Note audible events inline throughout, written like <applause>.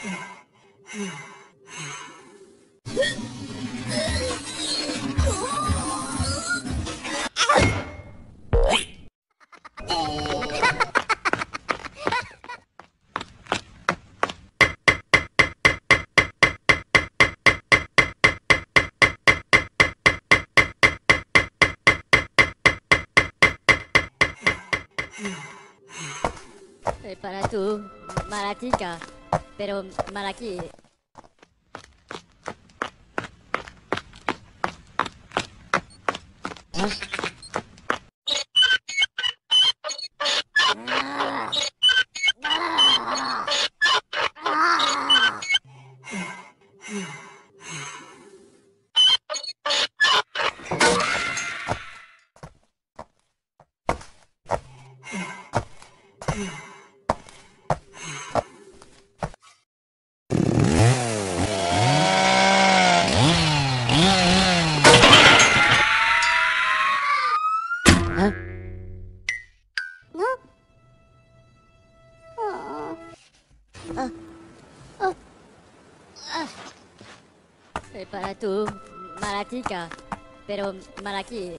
C'est pas la malatica. Pero, mal aquí. ¿Ah? Eh, para tu malatica, pero malaquí.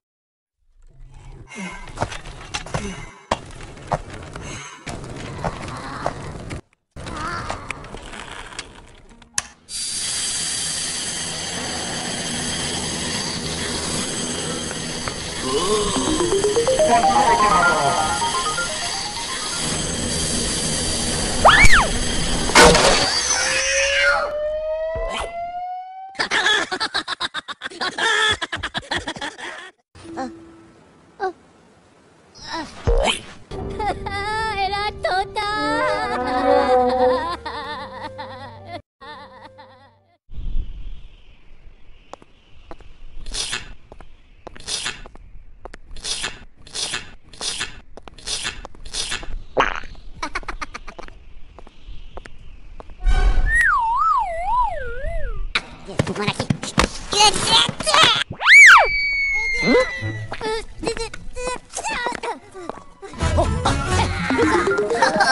Oh. Good shit!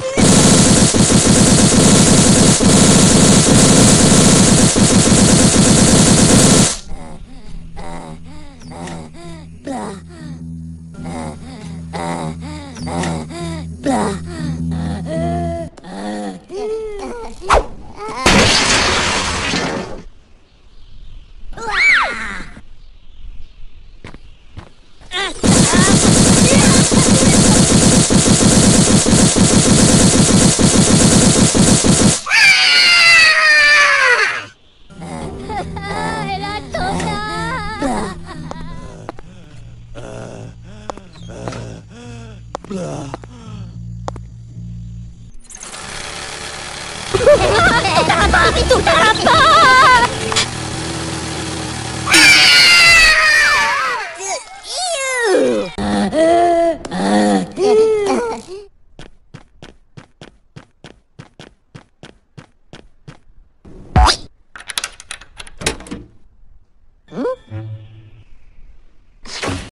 Yeah. <laughs> Bobby, tu tappa!